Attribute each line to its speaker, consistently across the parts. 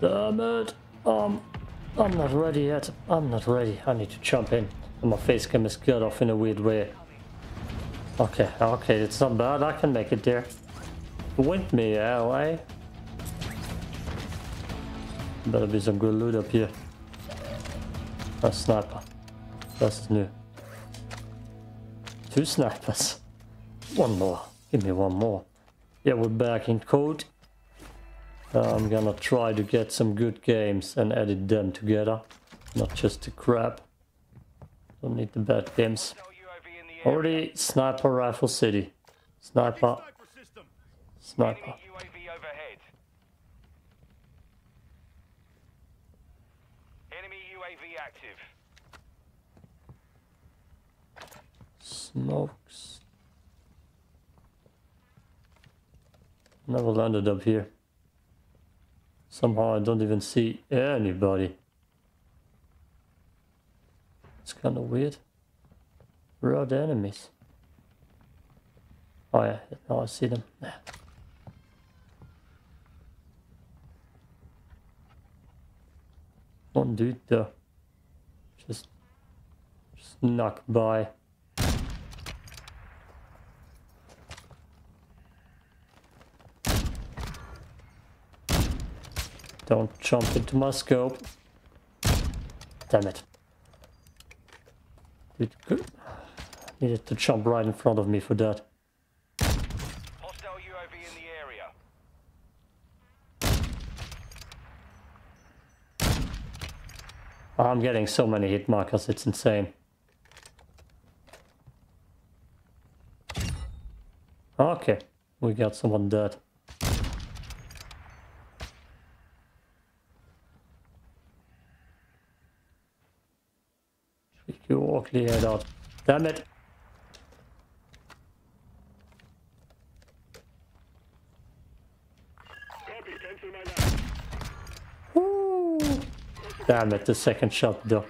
Speaker 1: Damn it. Um, I'm not ready yet. I'm not ready. I need to jump in. And my face cam is cut off in a weird way. Okay, okay, it's not bad. I can make it there. With me, LA. Better be some good loot up here. A sniper. That's new. Two snipers. One more. Give me one more. Yeah, we're back in code. I'm gonna try to get some good games and edit them together. Not just the crap. Don't need the bad games. Already Sniper Rifle City. Sniper. Sniper. Smokes. Never landed up here. Somehow I don't even see anybody. It's kind of weird. Where are the enemies? Oh yeah, now I see them. One dude though. Just, just knock by. Don't jump into my scope. Damn it. It. Needed to jump right in front of me for that.
Speaker 2: Hostile UAV in the area.
Speaker 1: I'm getting so many hit markers, it's insane. Okay, we got someone dead. You all cleared out. Damn it. Woo. Damn it, the second shot though.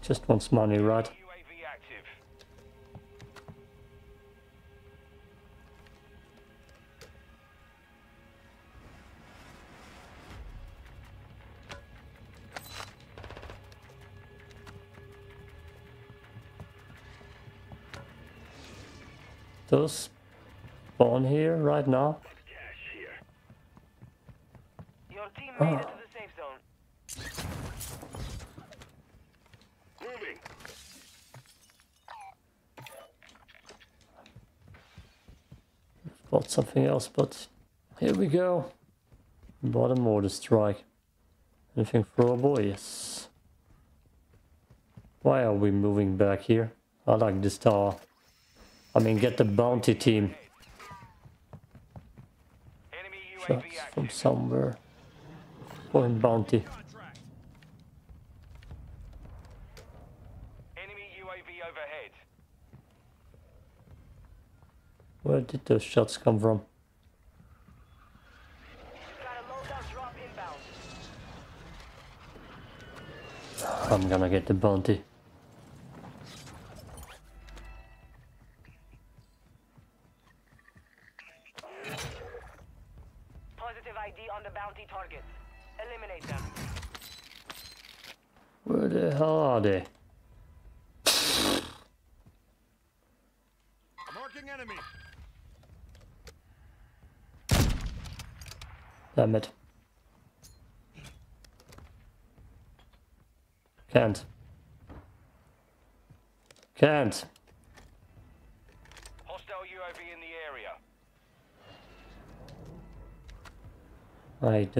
Speaker 1: Just wants money, right? Those spawn here right now?
Speaker 2: Your team ah. made it to the safe zone.
Speaker 3: Moving.
Speaker 1: Bought something else, but here we go. Bottom a mortar strike. Anything throwable? Yes. Why are we moving back here? I like this tower. I mean, get the bounty team. Shots from somewhere. Point bounty.
Speaker 2: Enemy UAV overhead.
Speaker 1: Where did those shots come from? I'm gonna get the bounty.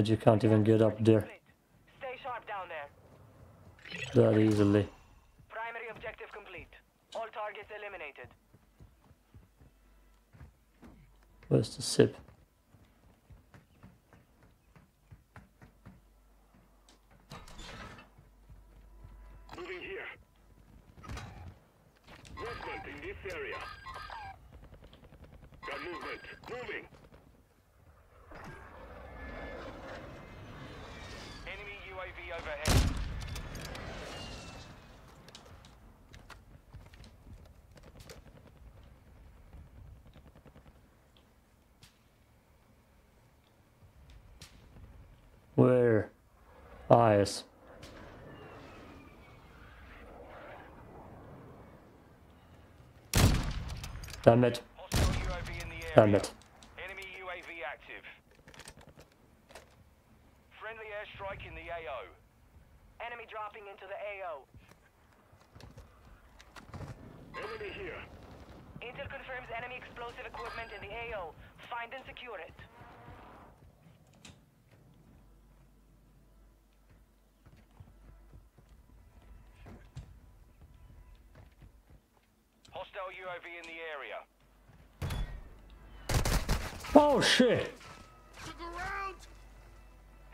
Speaker 1: Right, you can't even get up there.
Speaker 2: Stay sharp down there.
Speaker 1: that easily.
Speaker 2: Primary objective complete. All targets eliminated.
Speaker 1: Where's the sip?
Speaker 3: Moving here. Movement in this area. Got movement. Moving.
Speaker 2: overhead.
Speaker 1: Where? Ah, Eyes. Damn it. Damn it.
Speaker 2: Enemy UAV active. Friendly airstrike in the Enemy dropping into the AO.
Speaker 3: Enemy here.
Speaker 2: Intel confirms enemy explosive equipment in the AO. Find and secure it. Hostile UAV in the area.
Speaker 1: Oh shit!
Speaker 3: To the ground!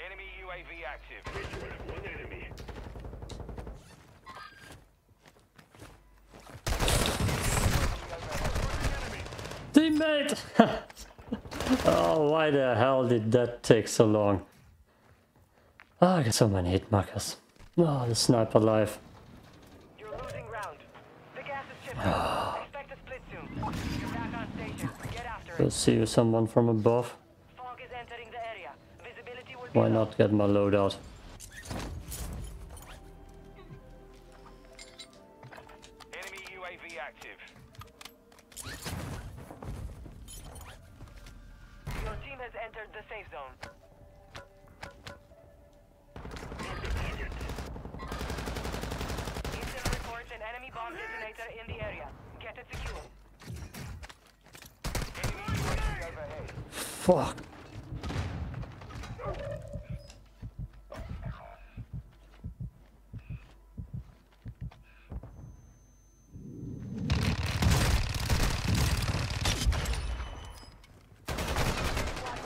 Speaker 2: Enemy UAV active.
Speaker 3: Visual, one enemy.
Speaker 1: Teammate! oh, why the hell did that take so long? Oh, I got so many hit markers. Oh, the sniper life.
Speaker 2: You're losing round. The gas is shifting. Ah. Expect a split soon. You're back on station. Get after
Speaker 1: We'll see someone from above.
Speaker 2: Fog is entering the area. Visibility will
Speaker 1: Why not get my loadout? Fuck.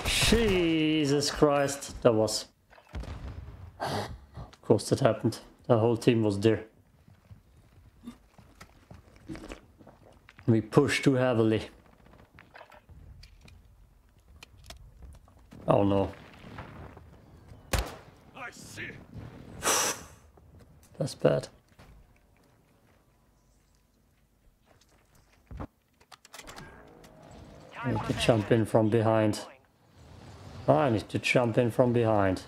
Speaker 1: Jesus Christ, that was. Of course, that happened. The whole team was there. We pushed too heavily. Oh no,
Speaker 3: I see.
Speaker 1: that's bad. I need to jump in from behind. I need to jump in from behind.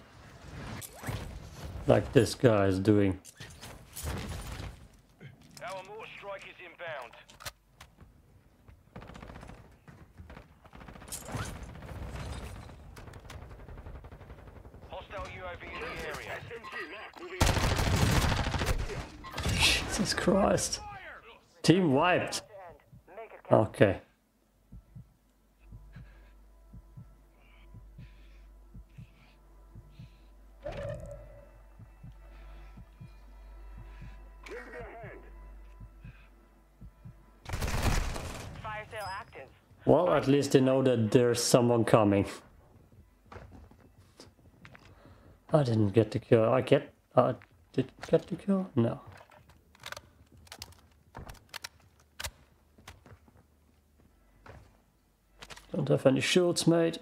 Speaker 1: Like this guy is doing.
Speaker 2: Our mortar strike is inbound. Hostile UAV in the area.
Speaker 3: SMG, mark, moving.
Speaker 1: Jesus Christ. Team wiped. Okay. Well, at least they know that there's someone coming. I didn't get the kill. I get. I did get the kill? No. Don't have any shields, mate.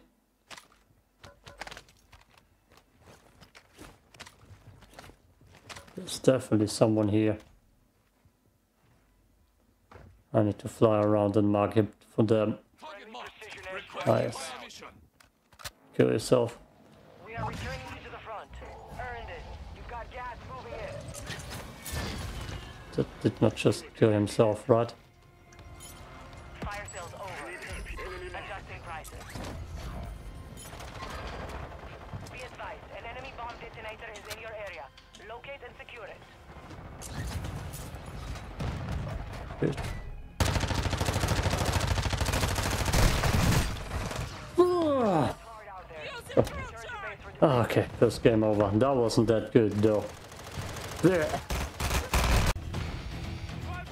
Speaker 1: There's definitely someone here. I need to fly around and mark him for them.
Speaker 3: Target marked.
Speaker 2: Precision
Speaker 3: Request
Speaker 2: airstrike.
Speaker 1: Nice. Kill yourself.
Speaker 2: We are returning you to the front. Earned it. You've got gas moving in.
Speaker 1: That did not just kill himself, right?
Speaker 2: Over. Adjusting prices. Be advised, an enemy bomb detonator is in your area. Locate and secure it. For the
Speaker 1: Okay, first game over. That wasn't that good though. There.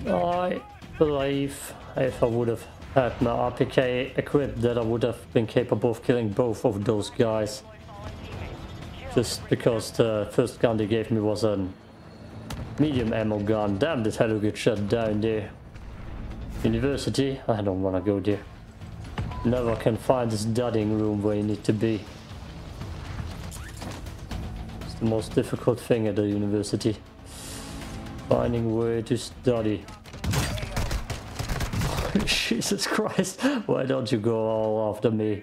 Speaker 1: I believe if I would have had my RPK equipped that I would have been capable of killing both of those guys. Just because the first gun they gave me was a medium ammo gun. Damn, this hello get shut down there. University? I don't wanna go there. Never can find this studying room where you need to be. It's the most difficult thing at the university. Finding where to study. Jesus Christ, why don't you go all after me?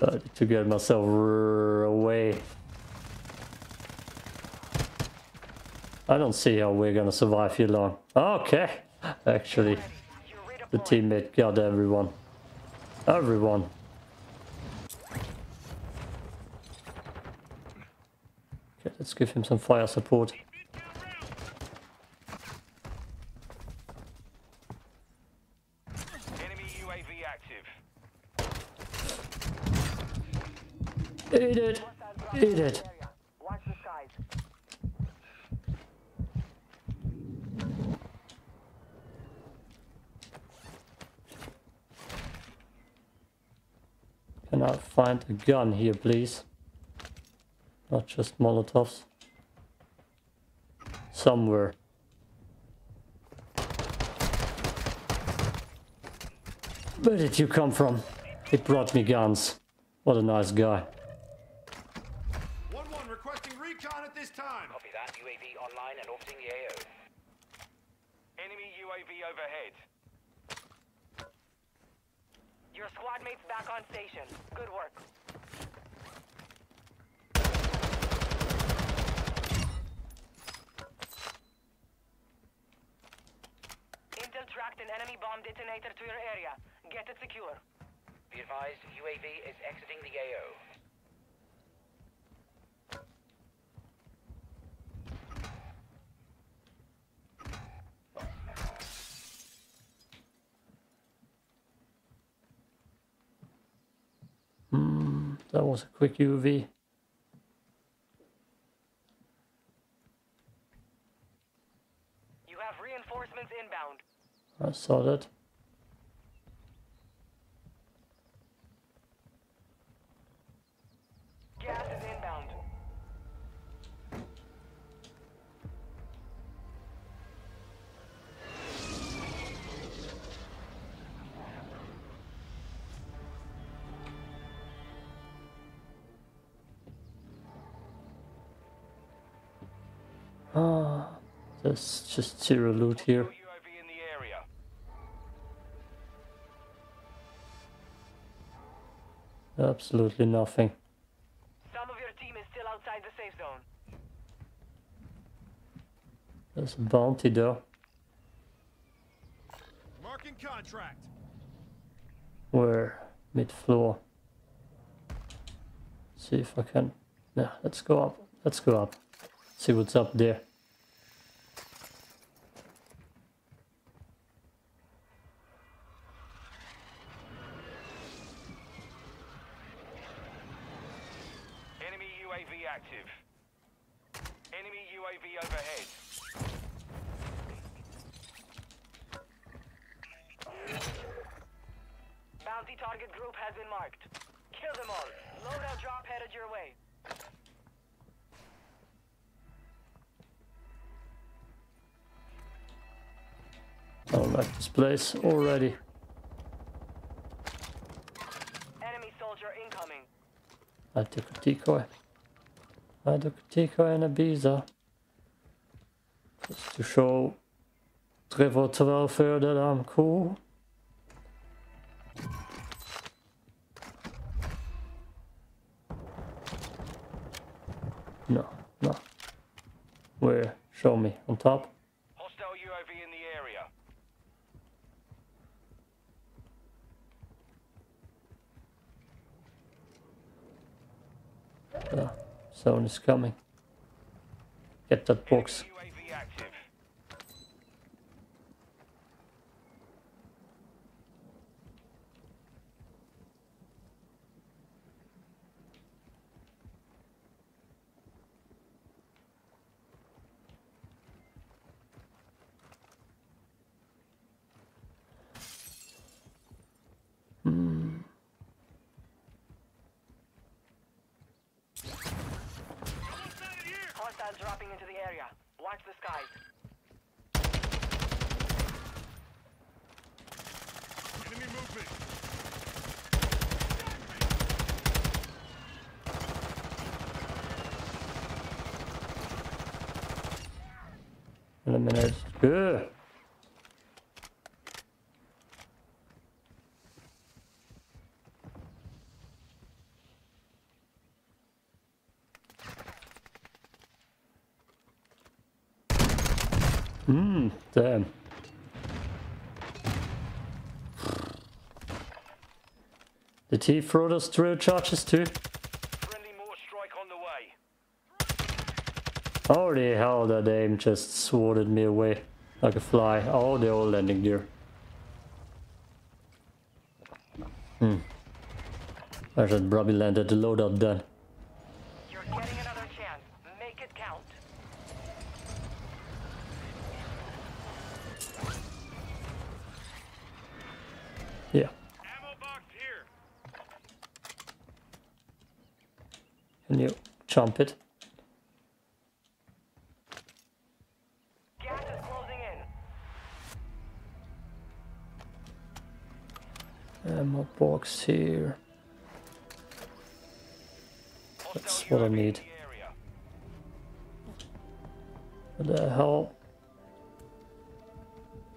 Speaker 1: Uh, to get myself away. I don't see how we're gonna survive here long. Okay, actually, the teammate got everyone. Everyone. Okay, let's give him some fire support.
Speaker 2: Enemy UAV active.
Speaker 1: Eat it! Eat it!
Speaker 2: Watch.
Speaker 1: Can I find a gun here, please? Not just Molotovs. Somewhere. Where did you come from? He brought me guns. What a nice guy.
Speaker 3: 1-1 requesting recon at this time.
Speaker 4: Copy that. UAV online and orbiting the AO.
Speaker 2: Enemy UAV overhead. Your squad mates back on station. Good work. Intel tracked an enemy bomb detonator to your area. Get it secure.
Speaker 4: Be advised, UAV is exiting the AO.
Speaker 1: Hmm, that was a quick UV.
Speaker 2: You have reinforcements inbound.
Speaker 1: I saw that.
Speaker 2: Gas is inbound.
Speaker 1: Ah, there's just zero loot here. Absolutely nothing.
Speaker 2: Some of your team is still outside the safe zone.
Speaker 1: There's a bounty though.
Speaker 3: Marking contract.
Speaker 1: Where? Mid floor. See if I can. Yeah, let's go up. Let's go up. See what's up there. Like this place already.
Speaker 2: Enemy soldier incoming.
Speaker 1: I took a decoy. I took a decoy and a Biza. Just to show Trevor 12 that I'm cool. No, no. Where? Show me. On top?
Speaker 2: Hostile UAV in the area.
Speaker 1: The zone is coming. Get that box.
Speaker 2: Enemy UAV active. Hostiles dropping into the area. Watch the skies.
Speaker 3: Enemy movement.
Speaker 1: Eliminated. Good. Hmm, damn. Did he throw those drill charges too?
Speaker 3: Friendly mortar strike on the way.
Speaker 1: Holy hell, that aim just swatted me away like a fly. Oh, they're all landing gear. Hmm. I should probably land at the loadout then.
Speaker 2: You're getting another chance. Make it count.
Speaker 1: Yeah.
Speaker 3: Ammo box here.
Speaker 1: Can you jump it? Ammo box here. That's what I need. What the hell?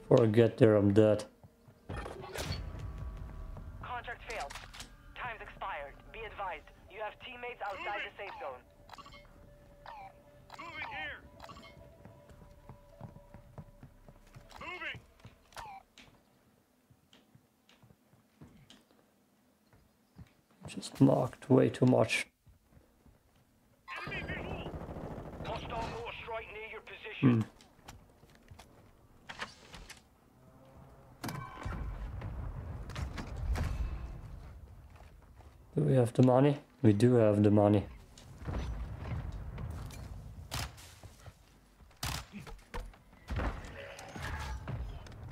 Speaker 1: Before I get there, I'm dead. Marked way too much.
Speaker 3: Enemy visual. Hostile mortar strike near your position.
Speaker 1: Do we have the money? We do have the money.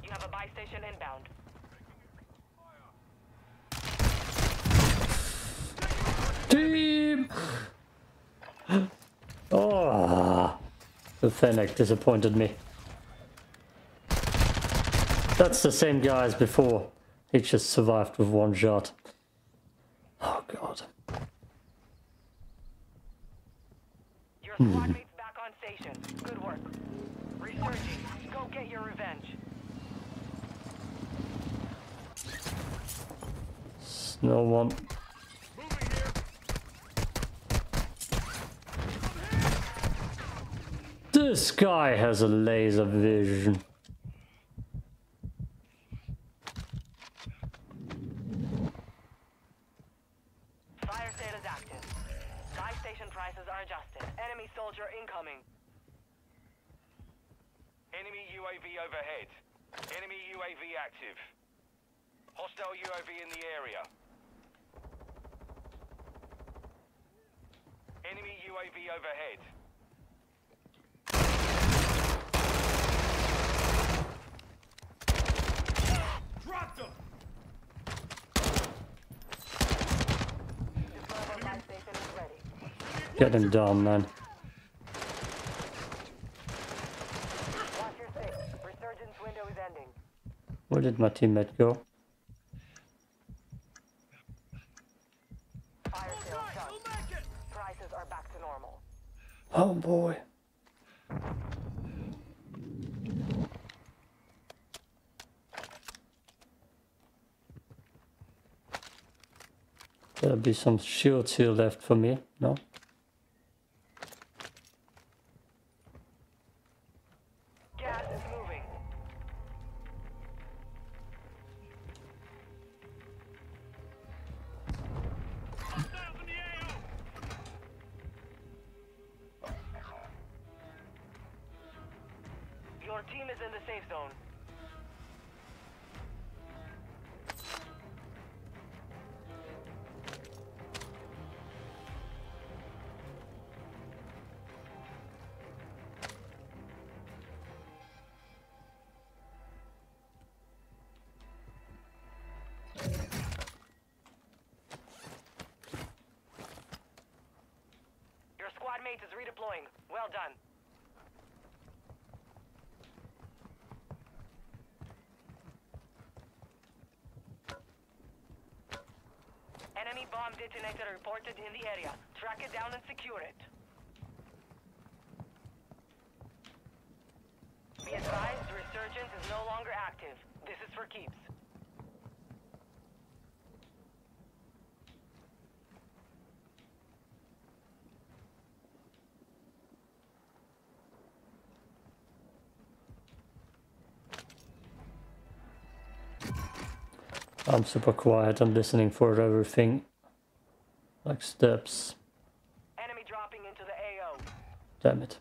Speaker 2: You have a buy station inbound.
Speaker 1: Team! Oh, the Fennec disappointed me. That's the same guy as before. He just survived with one shot. Oh god.
Speaker 2: Your squad mates back on station. Good work. Resurging. Go get your revenge.
Speaker 1: There's no one.
Speaker 3: Moving here.
Speaker 1: This guy has a laser vision.
Speaker 2: Fire sale is active. Buy station prices are adjusted. Enemy soldier incoming.
Speaker 3: Enemy UAV overhead. Enemy UAV active. Hostile UAV in the area. Enemy UAV overhead. Dropped him!
Speaker 2: Deployable buy station is ready.
Speaker 1: Get him down, man.
Speaker 2: Watch your six. Resurgence window is ending.
Speaker 1: Where did my teammate go?
Speaker 2: Fire sale done. Prices are back to normal.
Speaker 1: Oh boy. There'll be some shields here left for me, no?
Speaker 2: detonator reported in the area. Track it down and secure it. Be advised, Resurgence is no longer active. This is for keeps.
Speaker 1: I'm super quiet, I'm listening for everything. Like steps.
Speaker 2: Enemy dropping into the AO.
Speaker 1: Damn it.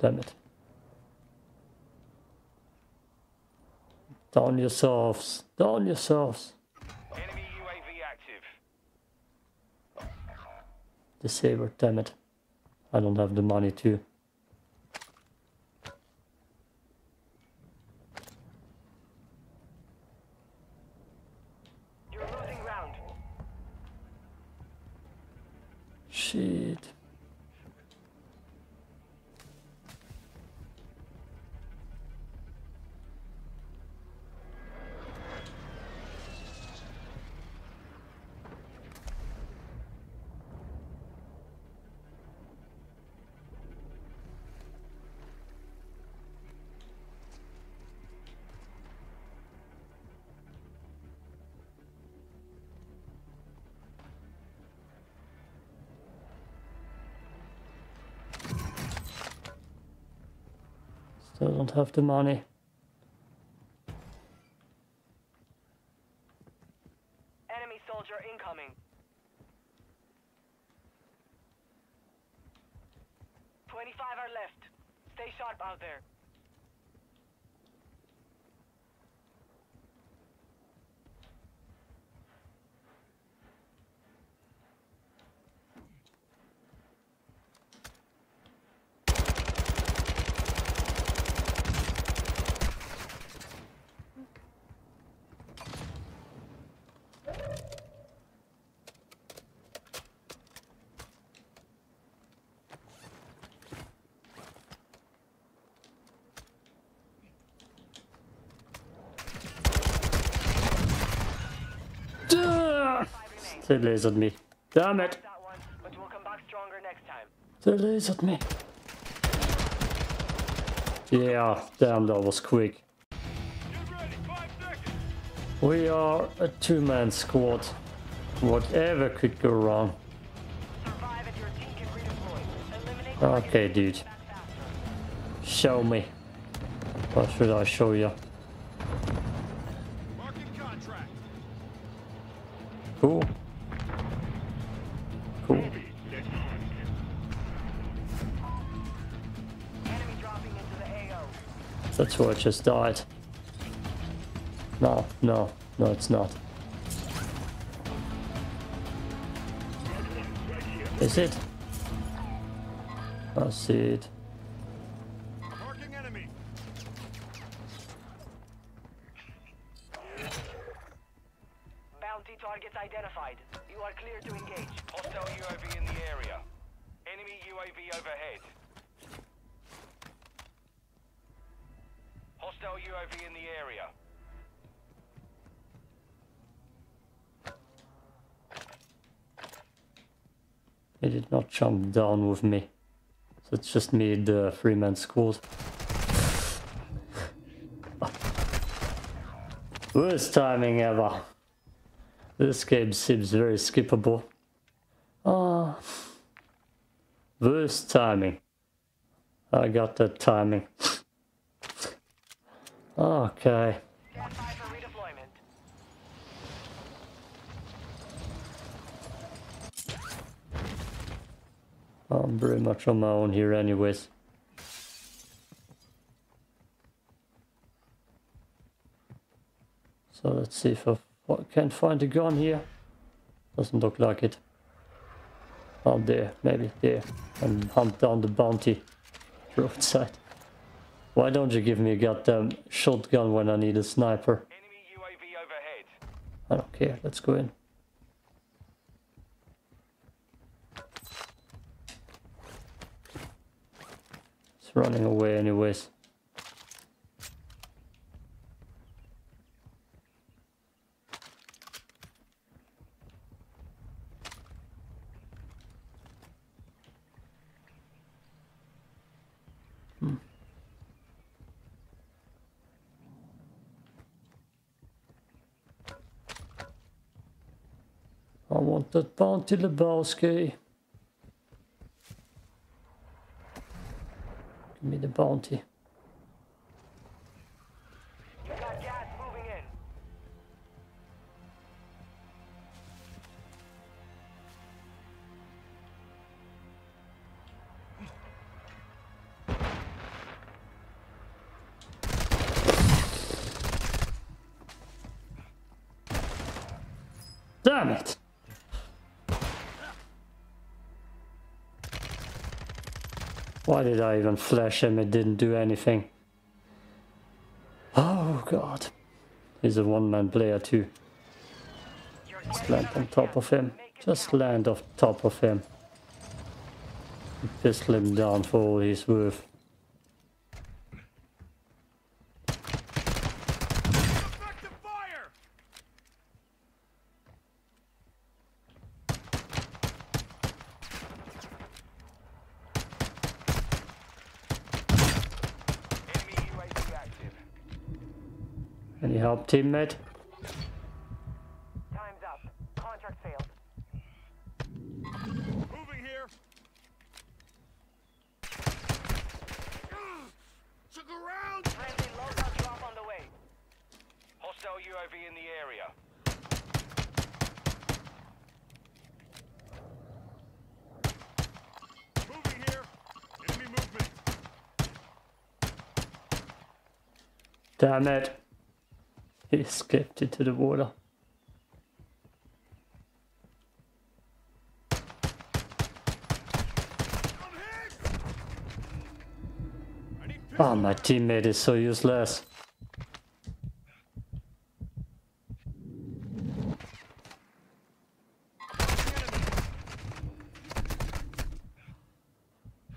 Speaker 1: Damn it. Down yourselves. Down yourselves.
Speaker 3: Enemy UAV active.
Speaker 1: Disable, damn it. I don't have the money to.
Speaker 2: You're losing ground.
Speaker 1: Shit. Have the money.
Speaker 2: Enemy soldier incoming. Twenty-five are left. Stay sharp out there.
Speaker 1: Duh! They lasered me. Damn it!
Speaker 2: One, we'll come back stronger next time.
Speaker 1: They lasered me. Yeah, damn, that was quick.
Speaker 3: Get ready, five seconds.
Speaker 1: We are a two-man squad. Whatever could go wrong.
Speaker 2: Survive and your team can redeploy. Eliminate
Speaker 1: Okay, dude. Show me. What should I show you?
Speaker 3: Marking contract.
Speaker 1: Cool. Cool. Where just died. No, no, no, it's not. Is it? I see it. Down with me. So it's just me, the three-man squad. Worst timing ever. This game seems very skippable. Ah. Worst timing. I got that timing. okay.
Speaker 2: Stand by for redeployment.
Speaker 1: I'm pretty much on my own here anyways. So let's see if I can find a gun here. Doesn't look like it. Oh, there, maybe there. And hunt down the bounty roadside. Why don't you give me a goddamn shotgun when I need a sniper?
Speaker 3: Enemy UAV overhead.
Speaker 1: I don't care, let's go in. It's running away anyways. Hmm. I want that Bounty Lebowski. Give Why did I even flash him? It didn't do anything. Oh god. He's a one-man player too. Just land on top of him. Just land off top of him. Pistol him down for all he's worth.
Speaker 3: Effective fire! Enemy UAV active.
Speaker 1: Any help, teammate?
Speaker 2: Time's up. Contract failed.
Speaker 3: Moving here. Took a.
Speaker 2: Friendly loadout drop on the way.
Speaker 3: Hostile UAV in the area. Moving here. Enemy movement.
Speaker 1: Damn it. Escaped into the water. Oh, my teammate is so useless.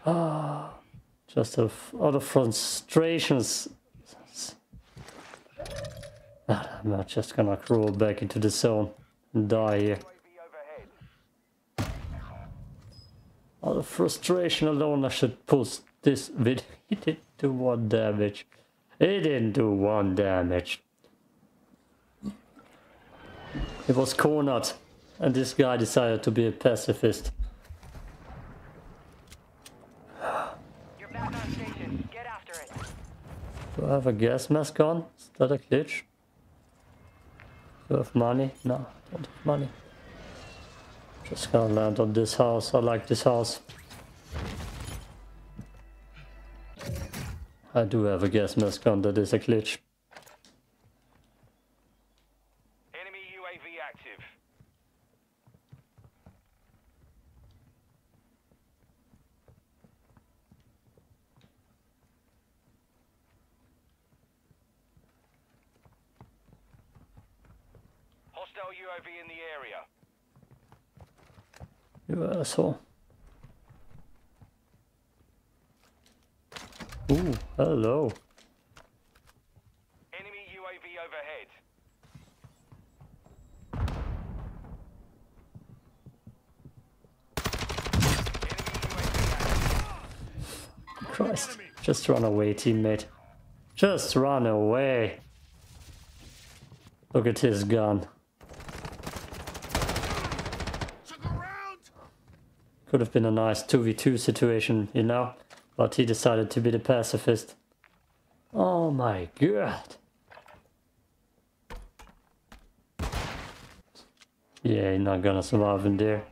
Speaker 1: Ah, just out of frustrations. Ah, I'm not just gonna crawl back into the zone and die here. Out of frustration alone, I should post this video. He didn't do one damage. He didn't do one damage. He was cornered, and this guy decided to be a pacifist.
Speaker 2: You're back on station. Get after it.
Speaker 1: Do I have a gas mask on? Is that a glitch? Have money? No, don't have money. Just gonna land on this house. I like this house. I do have a gas mask on, that is a glitch.
Speaker 3: Enemy UAV active. Hostile UAV in the area.
Speaker 1: You asshole. Ooh, hello.
Speaker 3: Enemy UAV overhead. Enemy UAV active.
Speaker 1: Christ. Just run away, teammate. Just run away. Look at his gun.
Speaker 3: Took a round.
Speaker 1: Could have been a nice 2v2 situation, you know? But he decided to be the pacifist. Oh my god. Yeah, he's not gonna survive in there.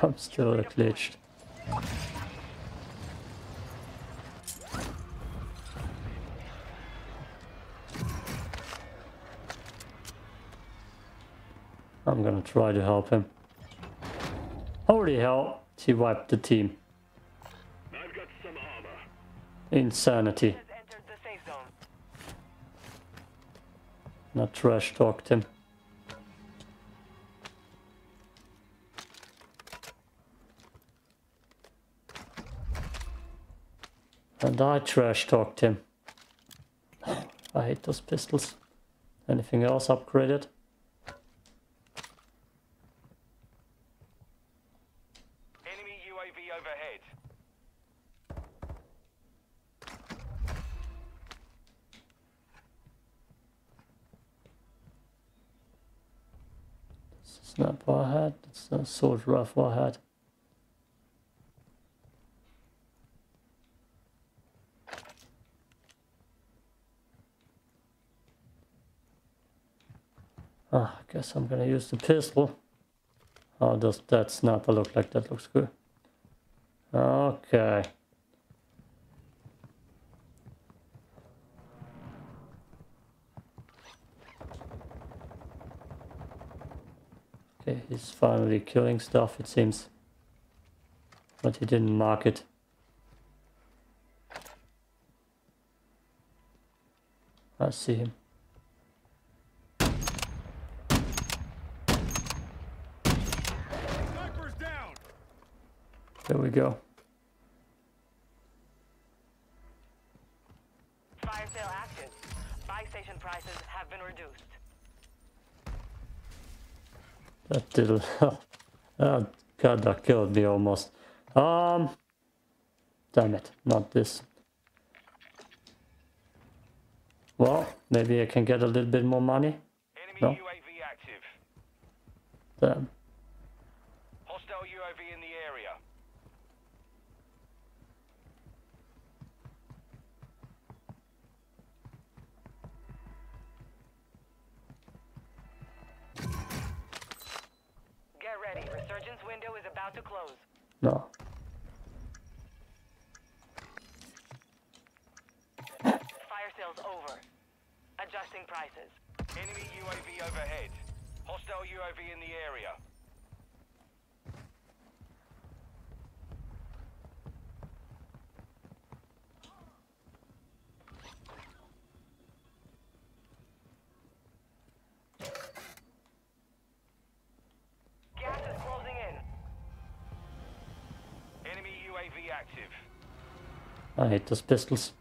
Speaker 1: I'm still glitched. I'm gonna try to help him. Holy hell, she wiped the team.
Speaker 3: I've got some armor.
Speaker 1: Insanity.
Speaker 2: Has entered the safe zone.
Speaker 1: Not trash talked him. And I trash talked him. I hate those pistols. Anything else upgraded? so sort rough forehead. Ah, I guess I'm gonna use the pistol. Oh, does that sniper look like that looks good? Okay. Okay, he's finally killing stuff, it seems. But he didn't mark it. I see him. There we go.
Speaker 2: Fire sale active. Buy station prices have been reduced.
Speaker 1: That did Oh god, that killed me almost. Um damn it, not this. Well, maybe I can get a little bit more money.
Speaker 3: Enemy
Speaker 1: No.
Speaker 3: UAV active.
Speaker 1: Damn.
Speaker 2: About to close.
Speaker 1: No.
Speaker 2: Fire sales over. Adjusting prices.
Speaker 3: Enemy UAV overhead. Hostile UAV in the area.
Speaker 2: Gas is closing in.
Speaker 3: Enemy UAV active.
Speaker 1: I hate those pistols.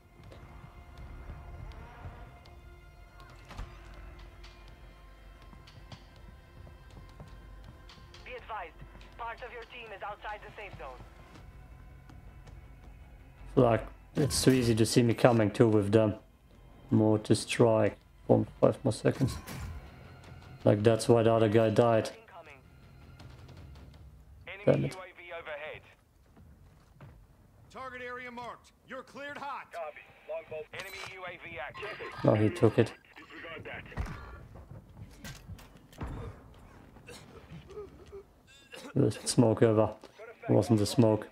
Speaker 2: Be advised. Part of your team is outside the safe zone.
Speaker 1: Like it's too easy to see me coming too with them. More to strike. Four, five more seconds. Like that's why the other guy died.
Speaker 2: Incoming.
Speaker 1: Damn
Speaker 3: Enemy
Speaker 1: it.
Speaker 3: UAV overhead.
Speaker 5: Target area marked. You're cleared hot.
Speaker 3: Copy. Longbow. Enemy UAV active.
Speaker 1: No, he took it.
Speaker 3: Disregard that.
Speaker 1: The smoke over. It wasn't the smoke.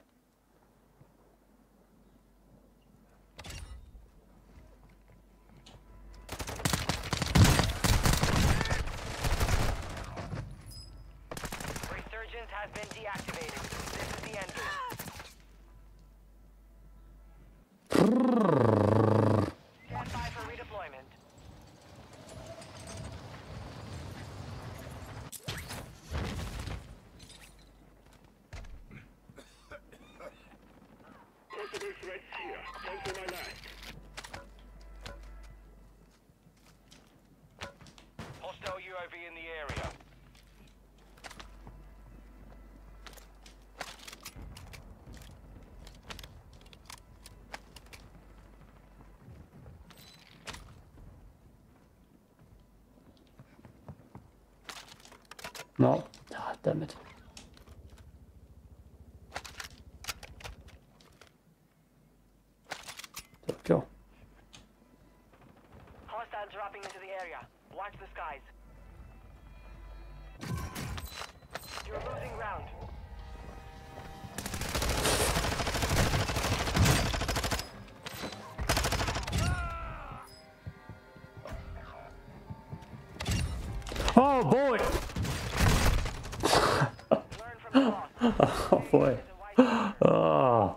Speaker 1: Boy! Oh boy. Oh,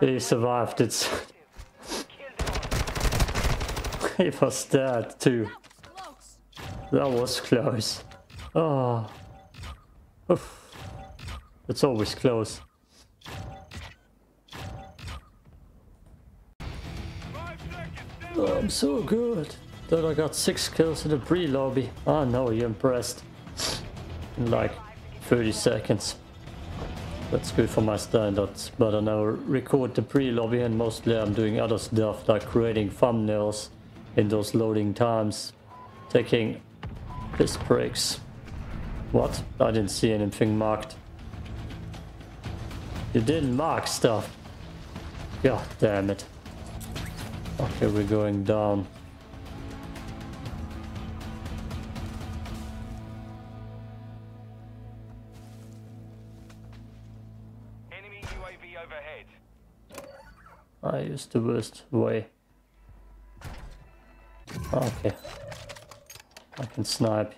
Speaker 1: he survived it.
Speaker 2: Kill them all.
Speaker 1: he was dead too. That was close. Oh. Oof. It's always close. Oh, I'm so good that I got six kills in the pre-lobby. Ah, I know you're impressed. In like 30 seconds. That's good for my standards, but I now record the pre-lobby and mostly I'm doing other stuff like creating thumbnails in those loading times. Taking piss breaks. What? I didn't see anything marked. You didn't mark stuff. God damn it. Okay, we're going down. I used the worst way. Okay. I can snipe.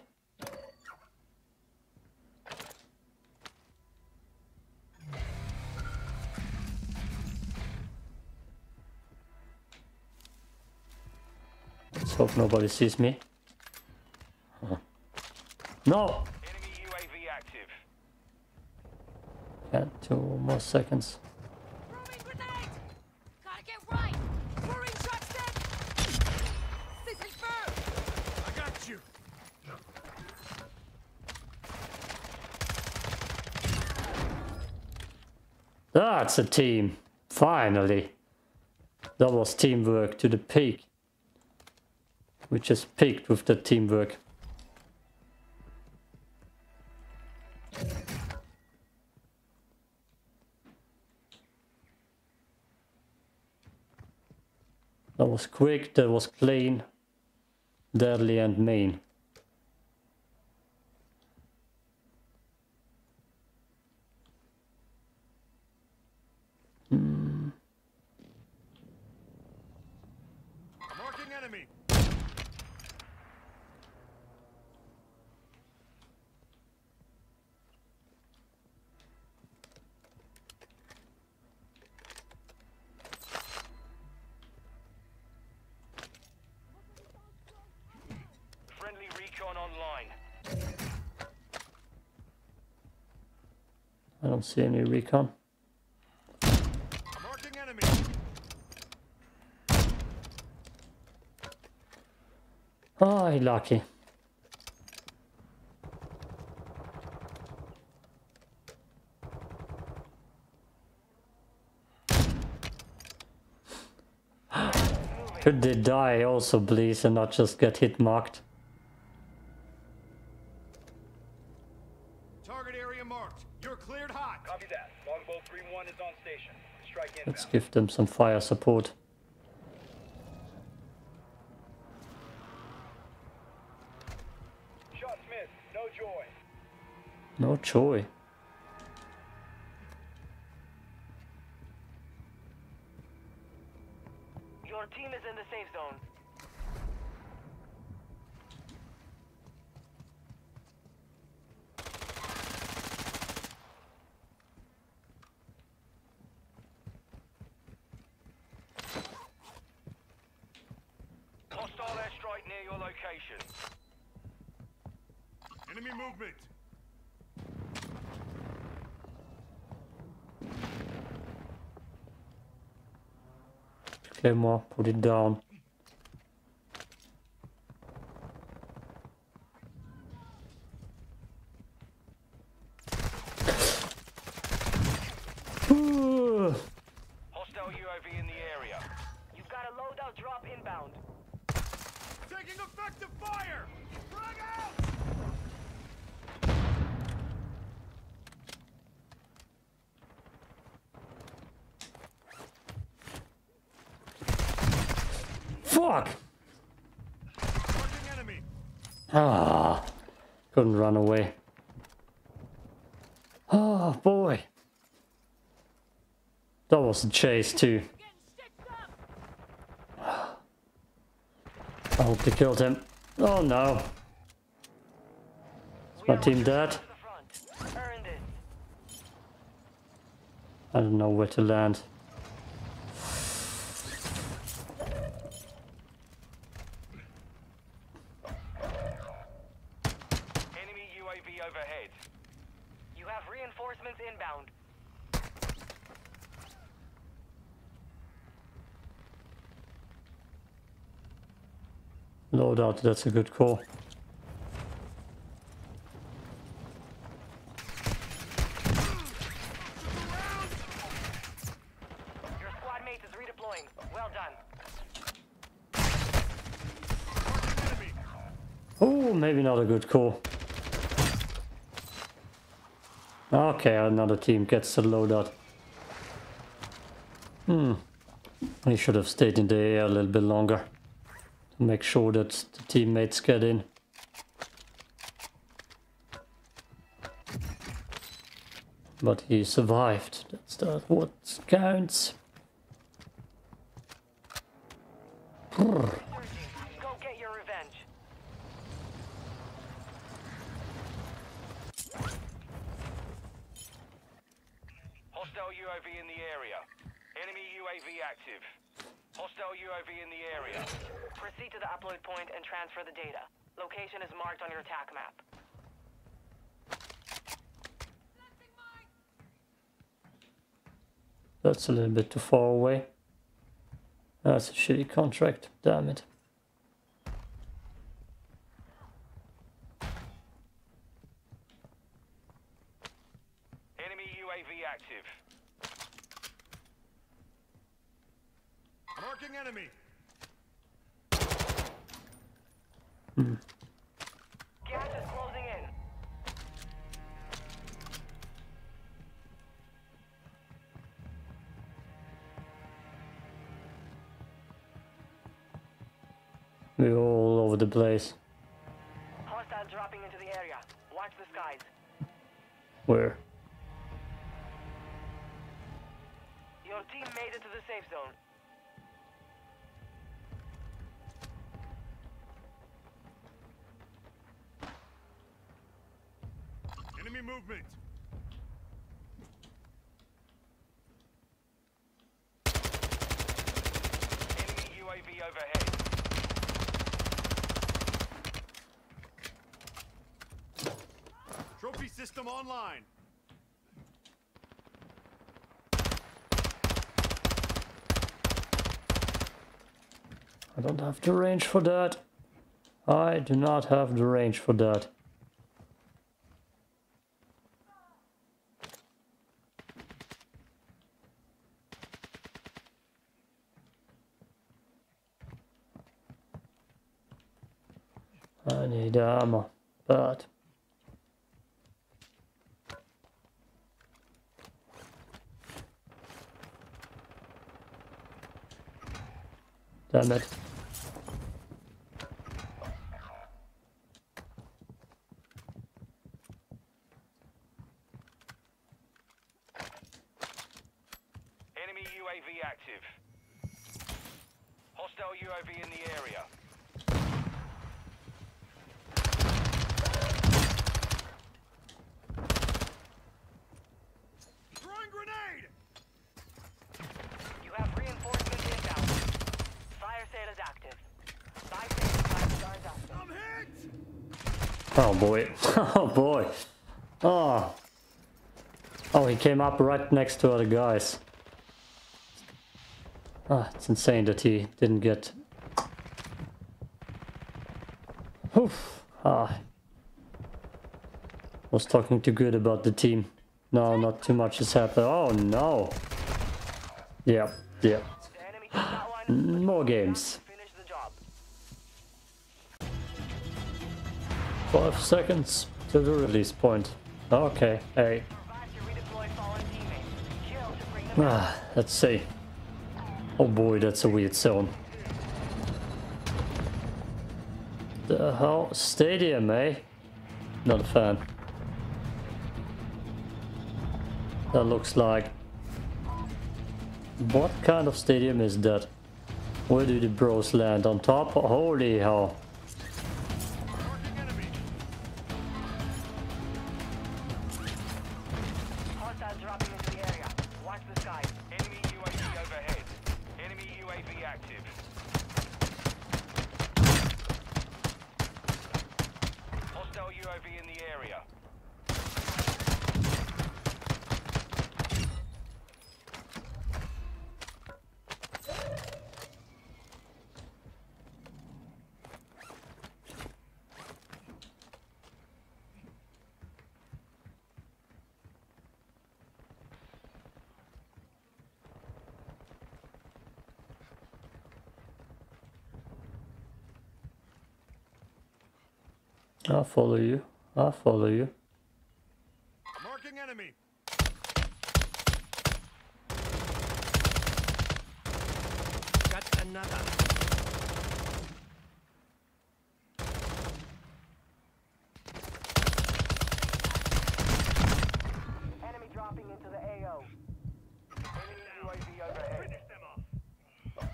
Speaker 1: Let's hope nobody sees me. Huh. No!
Speaker 3: Enemy UAV active.
Speaker 1: Yeah, two more seconds.
Speaker 6: Throwing grenade! Gotta get right! Throwing shot set! This is firm!
Speaker 5: I got you.
Speaker 1: That's a team. Finally. That was teamwork to the peak. We just peaked with the teamwork. That was quick, that was clean, deadly and mean.
Speaker 5: Marking enemy.
Speaker 3: Friendly recon online.
Speaker 1: I don't see any recon.
Speaker 5: Marking enemy.
Speaker 1: Oh, lucky. Could they die also, please, and not just get hit marked?
Speaker 5: Target area marked. You're cleared hot.
Speaker 4: Copy that. Longbow 3-1 is on station. Strike inbound.
Speaker 1: Let's give them some fire support.
Speaker 4: No joy.
Speaker 1: No joy.
Speaker 2: Your team is in the safe zone.
Speaker 3: Hostile airstrike near your location.
Speaker 5: Enemy movement.
Speaker 1: Claymore, put it down. Ooh.
Speaker 3: Hostile UAV in the area.
Speaker 2: You've got a loadout drop inbound.
Speaker 5: Taking effective fire. Frag out.
Speaker 1: Fuck!
Speaker 5: Marking enemy.
Speaker 1: Ah, couldn't run away. Oh boy. That was a chase too. I hope they killed him. Oh no. Is my team dead?
Speaker 2: The.
Speaker 1: I don't know where to land.
Speaker 3: Enemy UAV overhead.
Speaker 2: You have reinforcements inbound.
Speaker 1: That's a good call.
Speaker 2: Your squad mate is redeploying. Well done.
Speaker 1: Oh, maybe not a good call. Okay, another team gets the loadout. Hmm. He should have stayed in the air a little bit longer. Make sure that the teammates get in. But he survived. That's the, what counts.
Speaker 3: Hostile UAV in the area. Enemy UAV active. Hostile UAV in the area.
Speaker 2: Proceed to the upload point and transfer the data. Location is marked on your attack map.
Speaker 1: That's a little bit too far away. That's a shitty contract. Damn it. Place. Have the range for that. I do not have the range for that. I need ammo, but damn it.
Speaker 3: Enemy UAV active. Hostile UAV in the area.
Speaker 5: Throwing grenade.
Speaker 2: You have reinforcements inbound. Fire sale is active. Buy station fire are active.
Speaker 5: I'm hit.
Speaker 1: Oh boy. Oh boy. Oh. Oh, he came up right next to other guys. Ah, it's insane that he didn't get. Oof. Ah. Was talking too good about the team. No, not too much has happened. Oh no. Yep, yep.
Speaker 2: One.
Speaker 1: More games. Five seconds to the release point. Okay, hey. Ah, let's see. Oh boy, that's a weird zone. The hell? Stadium, eh? Not a fan. That looks like... What kind of stadium is that? Where do the bros land? On top? Holy hell. I'll follow you. I'll follow you.
Speaker 5: Marking enemy.
Speaker 7: Got another.
Speaker 2: Enemy dropping into the AO.
Speaker 3: Enemy UAV overhead.
Speaker 5: Finish them off.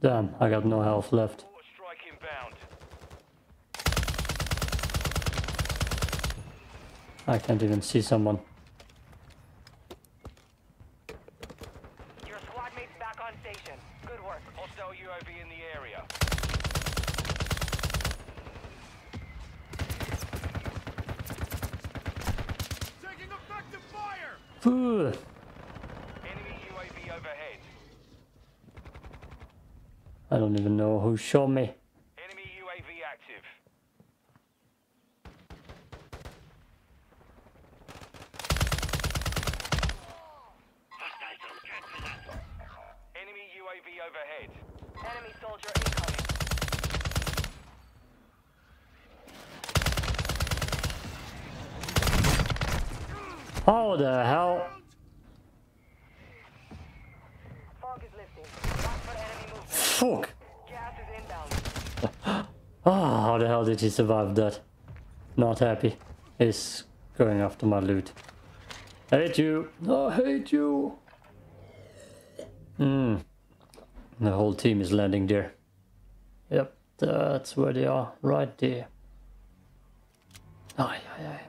Speaker 1: Damn, I got no health left.
Speaker 3: Mortar strike inbound.
Speaker 1: I can't even see someone.
Speaker 2: Your squad mate's back on station. Good work.
Speaker 3: Hostile UAV in the area.
Speaker 5: Taking effective fire!
Speaker 1: Phew.
Speaker 3: Enemy UAV overhead.
Speaker 1: I don't even know who shot me.
Speaker 3: Enemy UAV active. Enemy UAV overhead.
Speaker 2: Enemy soldier incoming.
Speaker 1: How the hell?
Speaker 2: Fog is lifting. Watch for enemy movement.
Speaker 1: Fuck.
Speaker 2: Gas is inbound.
Speaker 1: Ah, did he survived that? Not happy. He's going after my loot. Hate you. I hate you. Hmm. The whole team is landing there. Yep, that's where they are. Right there. Aye, aye, aye.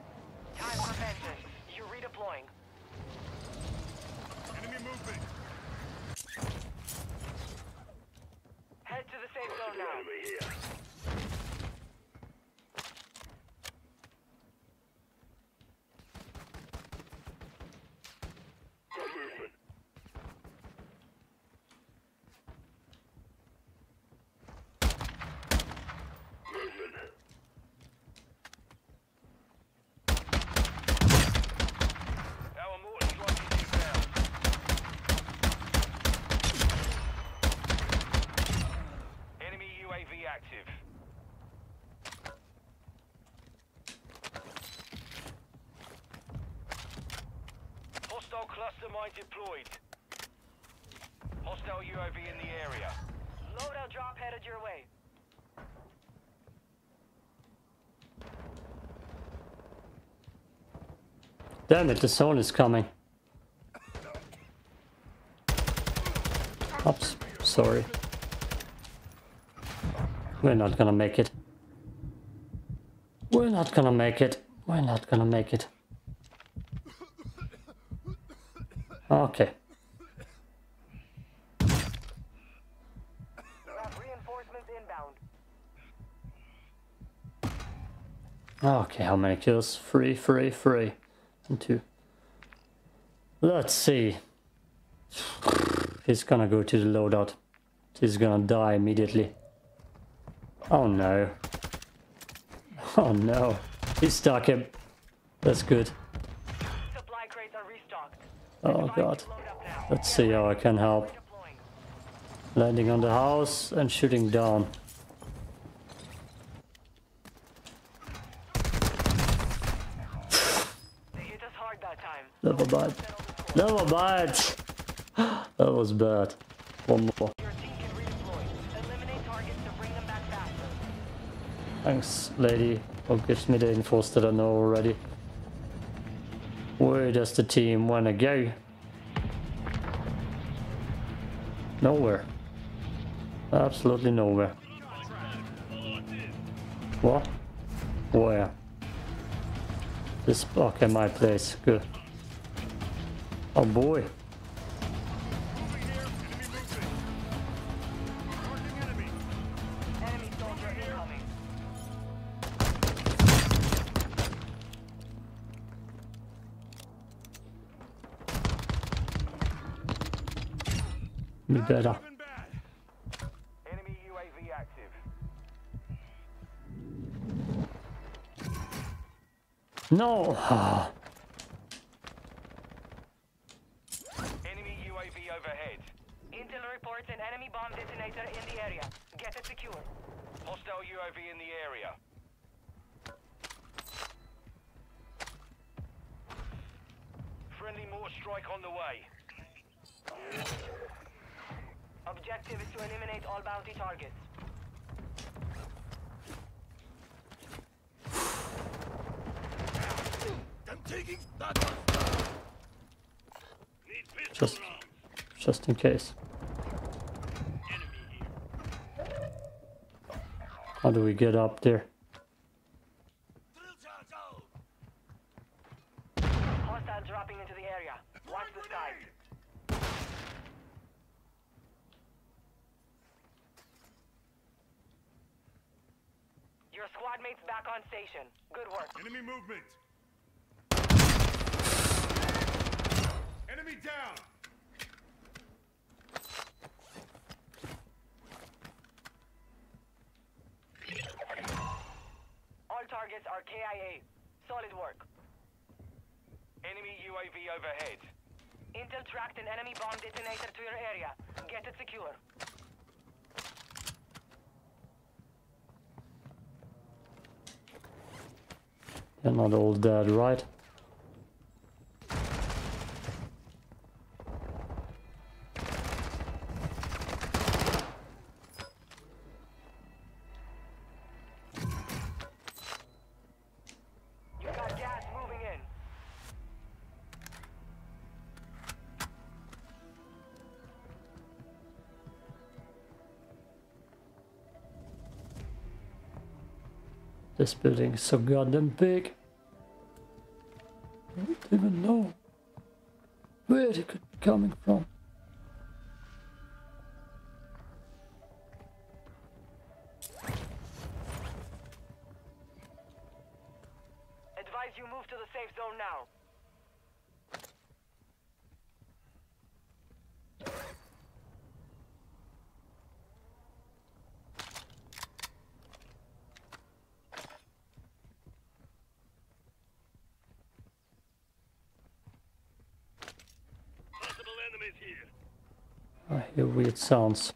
Speaker 2: Time for vengeance. You're redeploying.
Speaker 5: Enemy movement!
Speaker 2: Head to the safe zone now.
Speaker 3: Our mortar strike is inbound. Enemy UAV active. Hostile cluster mine deployed. Hostile UAV in the area.
Speaker 2: Loadout drop headed your way.
Speaker 1: Damn it, the zone is coming. Oops, sorry. We're not gonna make it. We're not gonna make it. We're not gonna make it. Okay. Okay, how many kills? Three, three, three, and two. Let's see. He's gonna go to the loadout. He's gonna die immediately. Oh no. Oh no. He stuck him. That's good. Oh god. Let's see how I can help. Landing on the house and shooting down. Never mind. Never mind. That was bad. One more. Thanks, lady. Who gives me the infos that I know already. Where does the team wanna go? Nowhere. Absolutely nowhere. What? Where? This okay, my place. Good. Oh boy. Better.
Speaker 3: Enemy UAV active.
Speaker 1: No.
Speaker 3: Enemy UAV overhead.
Speaker 2: Intel reports an enemy bomb detonator in the area. Get it secure.
Speaker 3: Hostile UAV in the area. Friendly mortar strike on the way.
Speaker 2: Objective is to eliminate all bounty targets.
Speaker 5: I'm taking that.
Speaker 1: Just, just in case. How do we get up there?
Speaker 2: Your squad mates back on station. Good work.
Speaker 5: Enemy movement. Enemy down.
Speaker 2: All targets are KIA. Solid work.
Speaker 3: Enemy UAV overhead.
Speaker 2: Intel tracked an enemy bomb detonator to your area. Get it secure.
Speaker 1: They're not all dead, right? Building is so goddamn big. I don't even know where it could be coming from.
Speaker 2: Advise you move to the safe zone now.
Speaker 1: I hear weird sounds.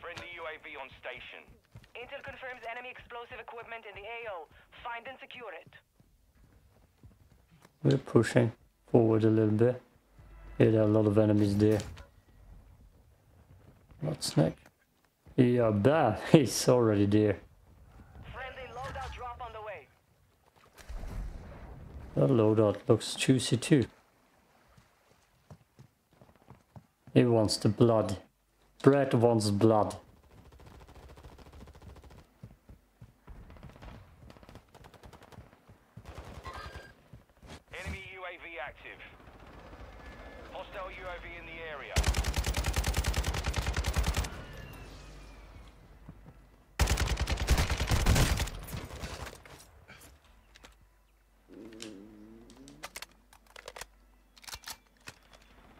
Speaker 3: Friendly UAV on station.
Speaker 2: Intel confirms enemy explosive equipment in the AO. Find and secure it.
Speaker 1: We're pushing forward a little bit. Yeah, there are a lot of enemies there. Not Snake. Yeah, bam! He's already there.
Speaker 2: Friendly loadout drop on the way.
Speaker 1: That loadout looks juicy too. He wants the blood. Brett wants blood.
Speaker 3: Enemy UAV active. Hostile UAV in the area.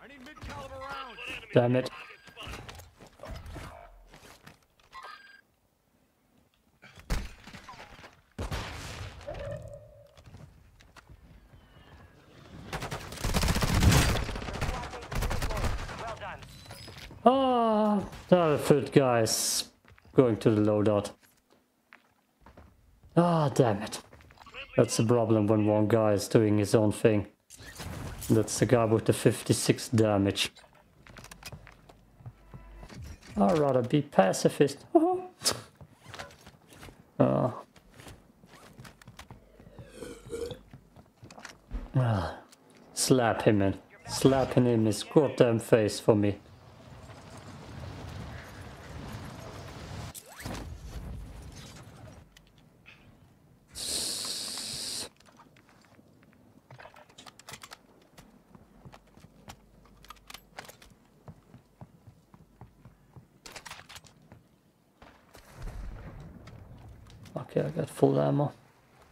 Speaker 5: I need mid-caliber rounds.
Speaker 1: Damn it.
Speaker 2: Well done.
Speaker 1: Ah, the third guy's going to the loadout. Ah, damn it. That's the problem when one guy is doing his own thing. That's the guy with the 56 damage. I'd rather be pacifist. Ah. Ah. Slap him in. Slap him in his goddamn face for me. Okay, I got full ammo.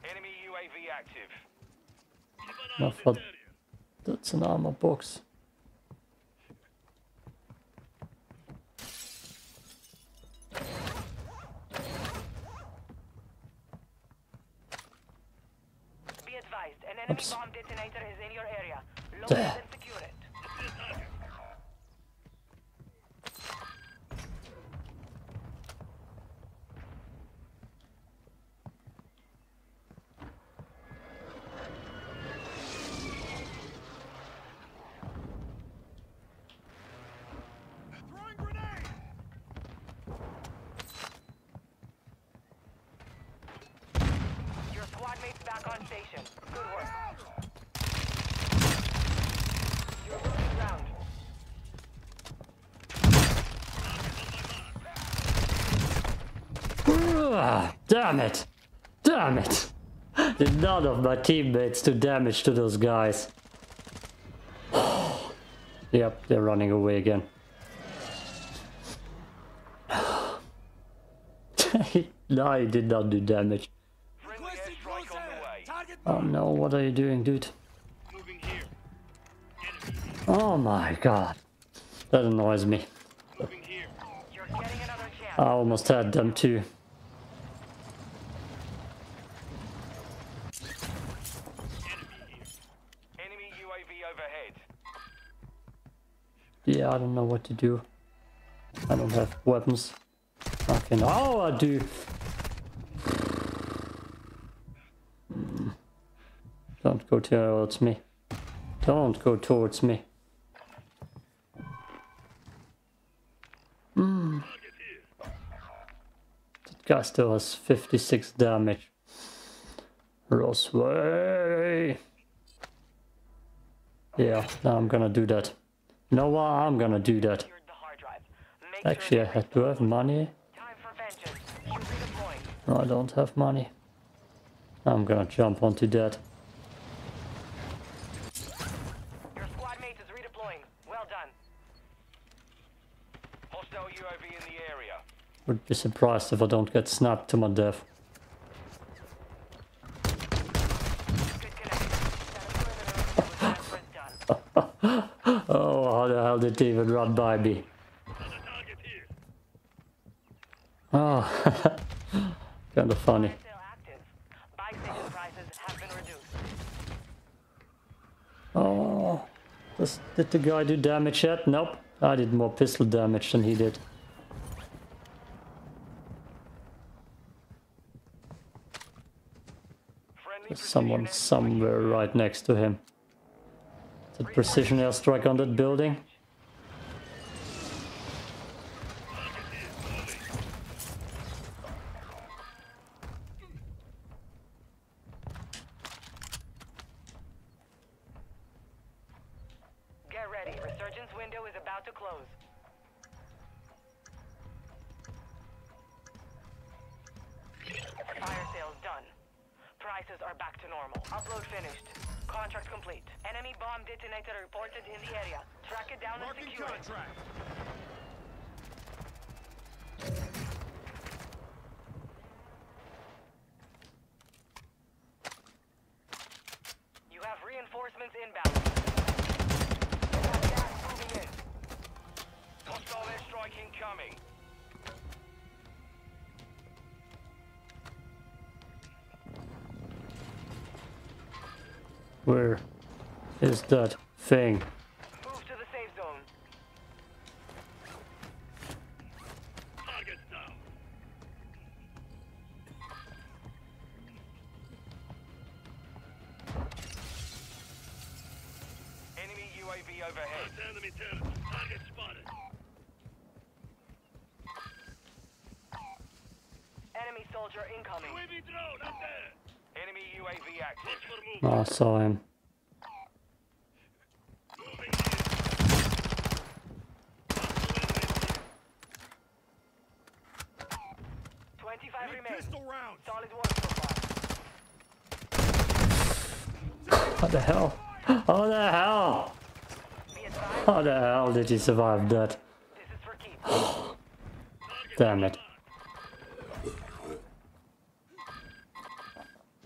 Speaker 3: Enemy UAV active.
Speaker 1: I thought that's an armor box.
Speaker 2: Be advised, an enemy
Speaker 1: Oops.
Speaker 2: bomb detonator is in your area. Load
Speaker 1: Duh.
Speaker 2: it and secure it.
Speaker 5: Throwing grenade.
Speaker 2: Your squad mates back on station. Good work. You're losing ground.
Speaker 1: Ah, damn it! Damn it! Did none of my teammates do damage to those guys. yep, they're running away again. no, he did not do damage. Oh no, what are you doing, dude? Oh my god. That annoys me. I almost had them too.
Speaker 3: Enemy UAV overhead.
Speaker 1: Yeah, I don't know what to do. I don't have weapons. Okay, Oh, I do. Don't go towards me. Don't go towards me. Hmm. That guy still has 56 damage. Rosway. Yeah, now I'm gonna do that. You know what? Uh, I'm gonna do that.
Speaker 2: Secured the hard drive. Make
Speaker 1: Actually, I
Speaker 2: sure
Speaker 1: had to have money.
Speaker 2: Time for vengeance. You redeploying.
Speaker 1: No, I don't have money. I'm gonna jump onto that.
Speaker 2: Your squad mate is redeploying. Well done.
Speaker 3: Hostile UAV in the area.
Speaker 1: Would be surprised if I don't get snapped to my death.
Speaker 2: Good connection. Set a perimeter. Transfer's done.
Speaker 1: Oh, how the hell did he even run by me?
Speaker 5: Another target here.
Speaker 1: Oh, kind of funny.
Speaker 2: Still active. Buy station prices have been reduced.
Speaker 1: Oh, oh did the guy do damage yet? Nope. I did more pistol damage than he did. There's someone somewhere right next to him. Is precision airstrike on that building?
Speaker 5: Movement.
Speaker 1: Oh, I saw him.
Speaker 5: Moving here.
Speaker 2: Twenty-five
Speaker 5: Need
Speaker 2: remain.
Speaker 5: pistol rounds.
Speaker 2: Solid work so far.
Speaker 1: What the hell? How the hell? How the hell did he survive that?
Speaker 2: this is for keep.
Speaker 1: Damn it.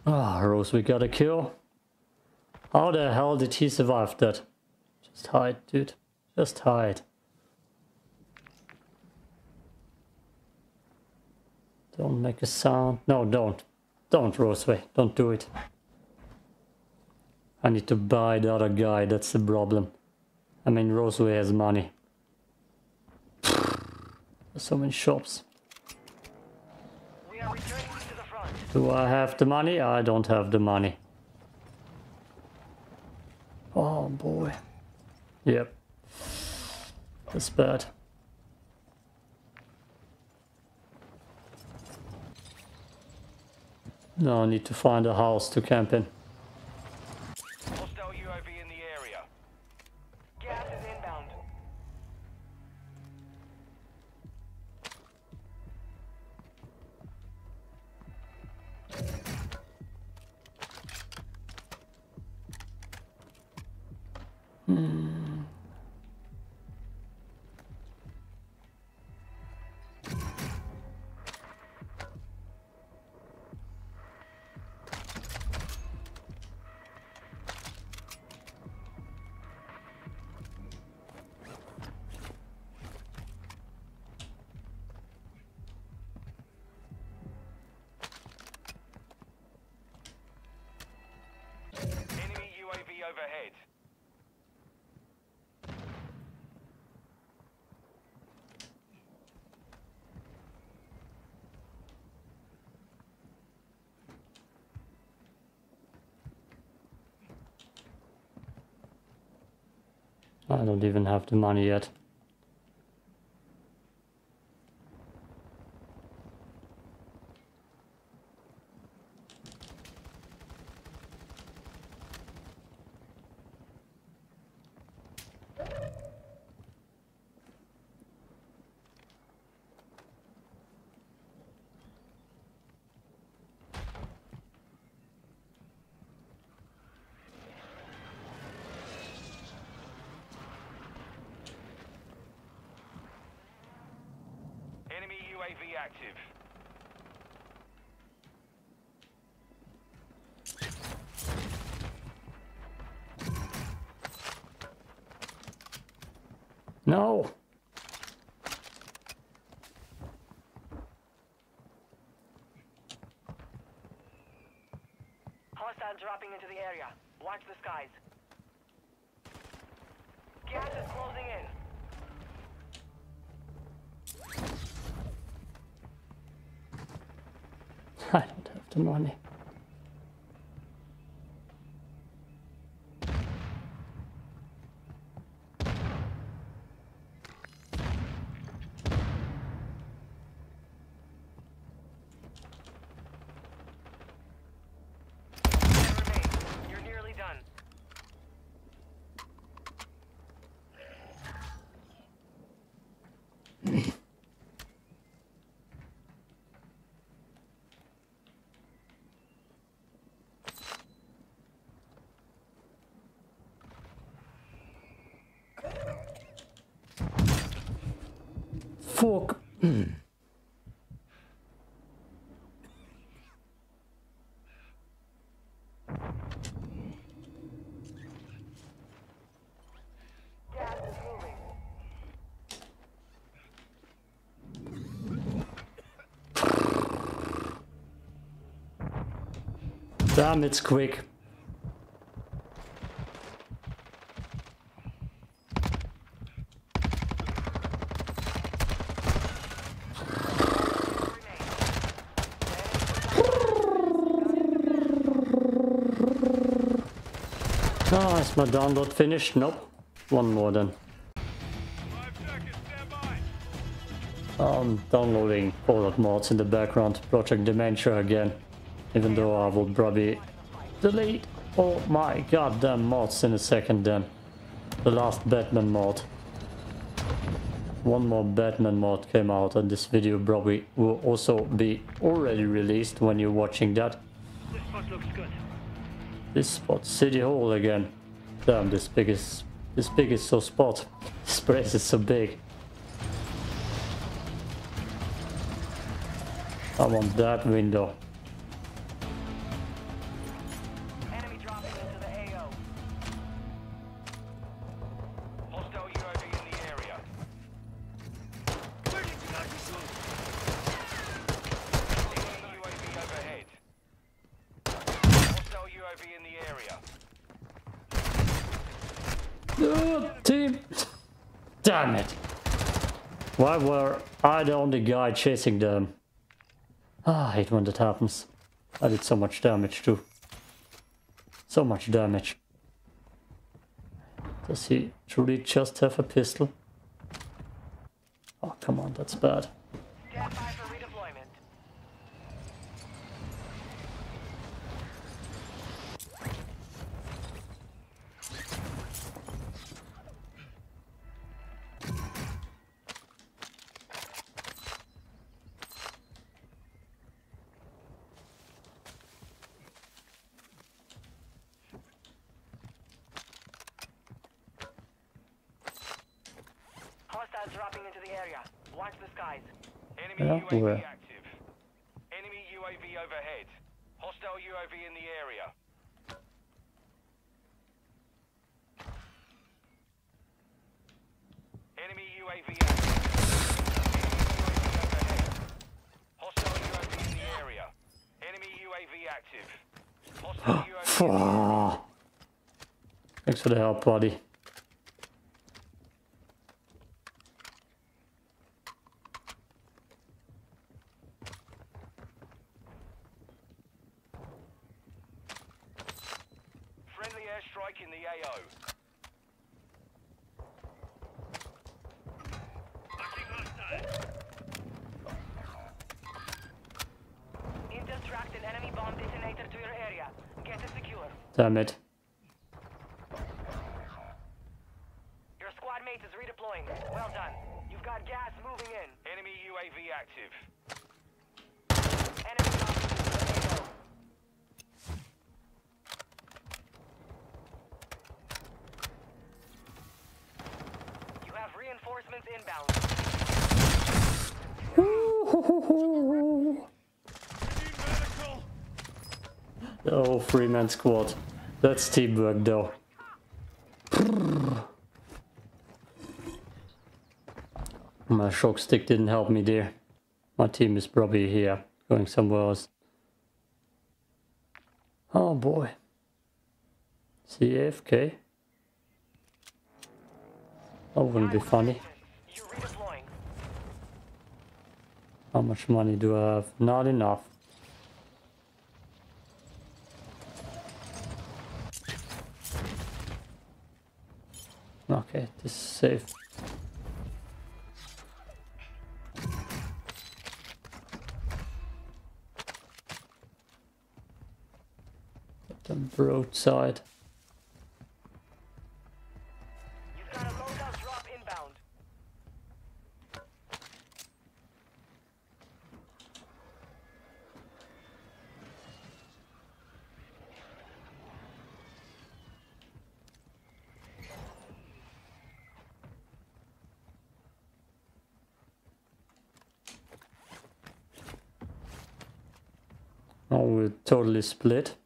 Speaker 1: Ah, Rose, we got a kill. How the hell did he survive that? Just hide, dude. Just hide. Don't make a sound. No, don't. Don't, Roseway. Don't do it. I need to buy the other guy, that's the problem. I mean, Roseway has money. There's so many shops.
Speaker 2: We are to the front.
Speaker 1: Do I have the money? I don't have the money. Oh boy. Yep. That's bad. Now I need to find a house to camp in. I don't even have the money yet.
Speaker 3: Enemy UAV active.
Speaker 1: No!
Speaker 2: Hostile dropping into the area. Watch the skies. Gas is closing in.
Speaker 1: I don't have the money.
Speaker 2: Ten remain. You're nearly done. Gas.
Speaker 1: Damn, it's quick. Ah, is my download finished? Nope. One more then.
Speaker 5: Five seconds, stand by.
Speaker 1: I'm downloading all Fallout mods in the background, Project Dementia again. Even though I will probably delete all my goddamn mods in a second then. The last Batman mod. One more Batman mod came out and this video probably will also be already released when you're watching that.
Speaker 7: This spot looks good.
Speaker 1: This spot, City Hall again. Damn, this big is this big is so spot. This place is so big. I want that window. Why were I the only guy chasing them? Ah, I hate when that happens. I did so much damage too. So much damage. Does he truly just have a pistol? Oh, come on, that's bad.
Speaker 2: Stand by for redeployment. Hostiles dropping into the area. Watch the skies.
Speaker 3: Enemy UAV active. Enemy UAV overhead. Hostile UAV in the area. Enemy UAV active. Overhead. Hostile UAV in the area. Enemy UAV active. Hostile UAV.
Speaker 1: Thanks for the help, buddy.
Speaker 3: Friendly airstrike in the AO.
Speaker 1: Damn it.
Speaker 2: Your squad mate is redeploying. Well done. You've got gas moving in.
Speaker 3: Enemy UAV active.
Speaker 2: Enemy officers in AO. You have reinforcements inbound.
Speaker 5: We need medical.
Speaker 1: Oh, three man squad. That's teamwork though. My shock stick didn't help me there. My team is probably here, going somewhere else. Oh boy. CFK. That wouldn't be funny. How much money do I have? Not enough. Okay, this is safe. The broadside. Oh, we're totally split.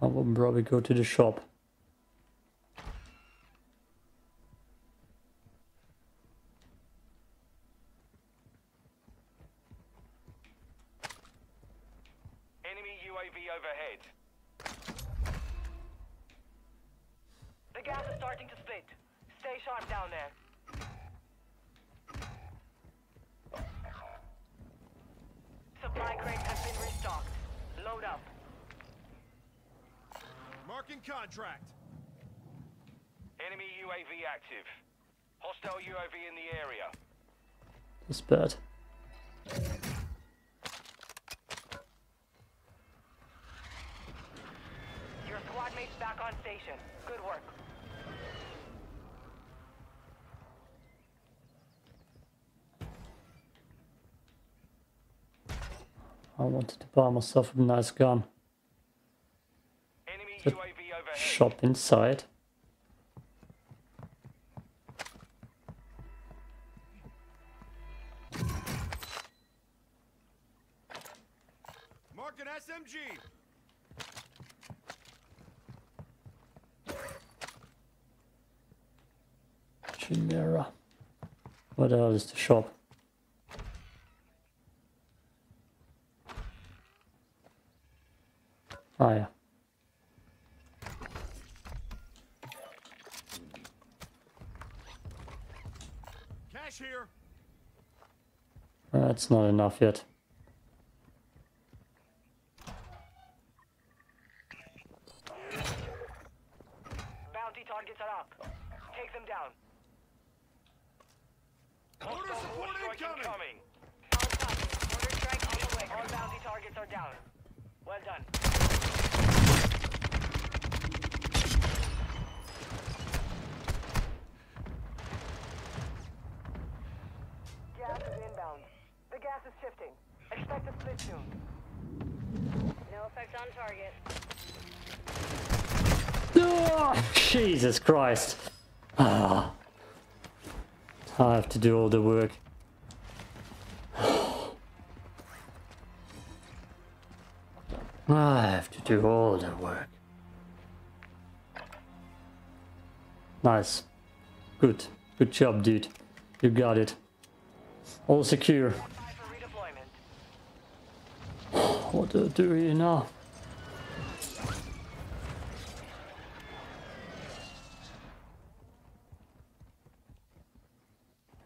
Speaker 1: I will probably go to the shop.
Speaker 3: Enemy UAV overhead.
Speaker 2: The gas is starting to split. Stay sharp down there. Supply crates have been restocked. Load up.
Speaker 5: Marking contract.
Speaker 3: Enemy UAV active. Hostile UAV in the area.
Speaker 1: Bad.
Speaker 2: Your squad mate's back on station. Good work.
Speaker 1: I wanted to buy myself a nice gun.
Speaker 3: Enemy UAV overhead.
Speaker 1: Shop inside.
Speaker 5: Marking SMG.
Speaker 1: Chimera. What the hell is the shop? Ah yeah.
Speaker 5: Cash here.
Speaker 1: That's not enough yet.
Speaker 2: Bounty targets are up. Take them down.
Speaker 5: Order support incoming.
Speaker 3: incoming.
Speaker 2: On top. Order strike on the way. All bounty targets are down. Well done. Gas is inbound. The gas is shifting. Expect a split soon. No effect on target.
Speaker 1: Ah, Jesus Christ. Ah. I have to do all the work. I have to do all the work. Nice. Good. Good job, dude. You got it. All secure. What do I do here now?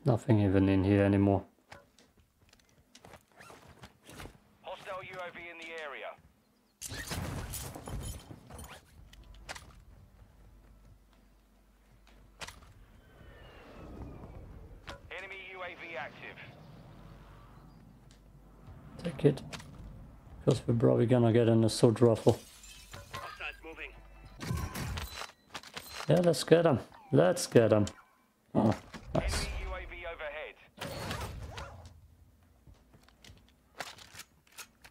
Speaker 1: Nothing even in here anymore.
Speaker 3: Hostile UAV in the area. Enemy UAV active.
Speaker 1: Take it. Because we're gonna get assault rifle.
Speaker 7: Hostiles moving.
Speaker 1: Yeah, let's get him. Let's get him. Oh, nice.
Speaker 3: Enemy UAV overhead.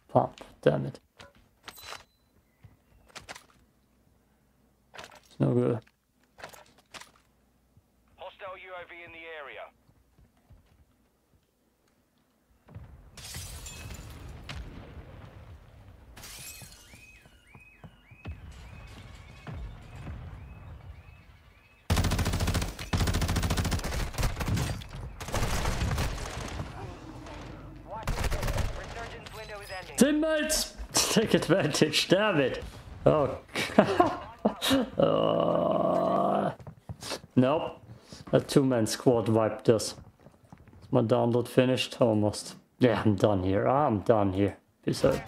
Speaker 1: Pump. Damn it. It's no good.
Speaker 3: Hostile UAV in the area.
Speaker 2: Watch this. Resurgence window is ending.
Speaker 1: Teammates! Take advantage, damn it! Oh. uh, nope. A two-man squad wiped us. Is my download finished? Almost. Yeah, I'm done here. I'm done here. Peace out.